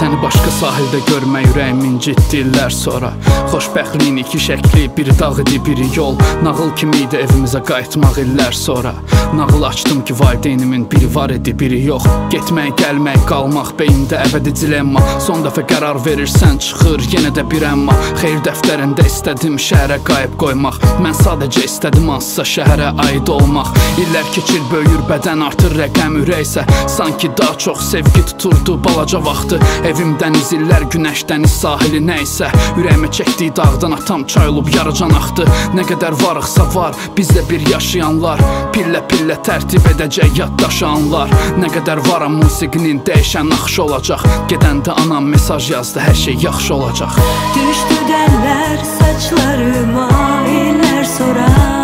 Səni başqa sahildə görmək ürəyim incitdi illər sonra. Xoşbəxtliyin iki şəkli, biri dağ idi, biri yol. Nağıl kimi idi evimizə qayıtmaq illər sonra? Nağıl açdım ki, valideynimin biri var idi, biri yox. Getmək, gəlmək, qalmaq, beyində əbədi dilemma. Son dəfə qərar verirsən, çıxır yenə də bir əmma. Xeyr dəftərində istədim şəhərə qayıb qoymaq. Mən sadəcə istədim hansısa şəhərə aid olmaq. İllər keçir, böyür bədən artır rəqəm ürəksə. Sanki daha çox sevgi tuturdu balaca vaxtı Evimdən izillər günəş dəniz sahili nəysə Ürəyimə çəkdiyi dağdan atam çay olub yaracan axdı. Nə qədər varıqsa var bizdə bir yaşayanlar. Pillə pillə tərtib edəcək yaddaşanlar. Nə qədər varam musiqinin dəyişən naxşı olacaq. Gedəndə anam mesaj yazdı hər şey yaxşı olacaq. Düşdü dəllər saçlarıma illər sonra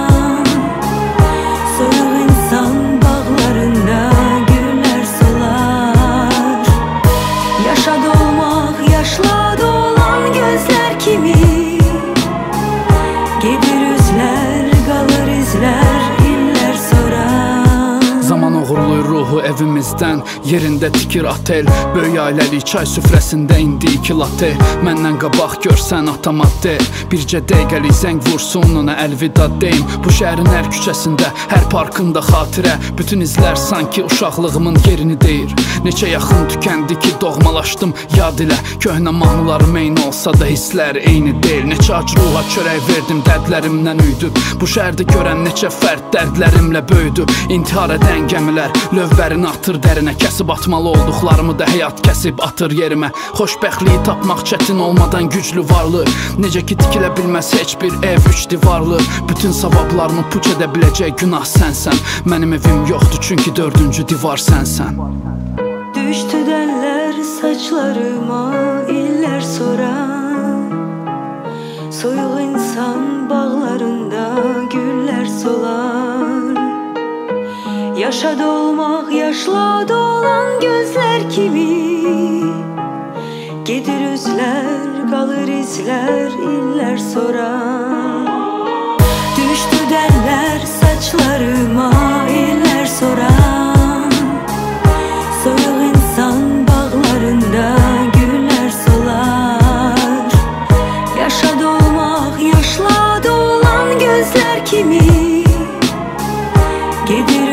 Gedir ruhu evimizdən Yerində tikir otel Böyük ailəli çay süfrəsində indi iki latte. Məndən qabaq görsən atama de Bircə dəqiqəlik zəng vursun ona əlvida deyim. Bu şəhərin hər küçəsində, hər parkında xatirə. Bütün izlər sanki uşaqlığımın yerini deyir. Neçə yaxın tükəndi ki doğmalaşdım yad ilə. Köhnə mahnılarım eyni olsa da hisslər eyni deyil. Neçə ac ruha çörək verdim dərdlərimdən üydüb Bu şəhərdə görən neçə fərd dərdlərimlə böyüdü. İntihar edən gəmilər lövbərini atır dərinə Kəsib atmalı olduqlarımı da həyat kəsib atır yerimə Xoşbəxtliyi tapmaq çətin olmadan güclü varlı. Necə ki tikilə bilməz heç bir ev üç divarlı. Bütün savablarımı puç edə biləcək günah sənsən. Mənim evim yoxdur çünki dördüncü divar sənsən. Düştü dəllər saçlarıma illər sonra. Soyuq insan bağlarında güller solar Yaşa dolmaq, yaşla dolan gözlər kimi? Gedir üzlər, qalır izlər illər sonra Düşdü dəllər saçlarıma illər sonra Soyuq insan bağlarında güller solar. Yaşa dolmaq, yaşla dolan gözlər kimi? Gedir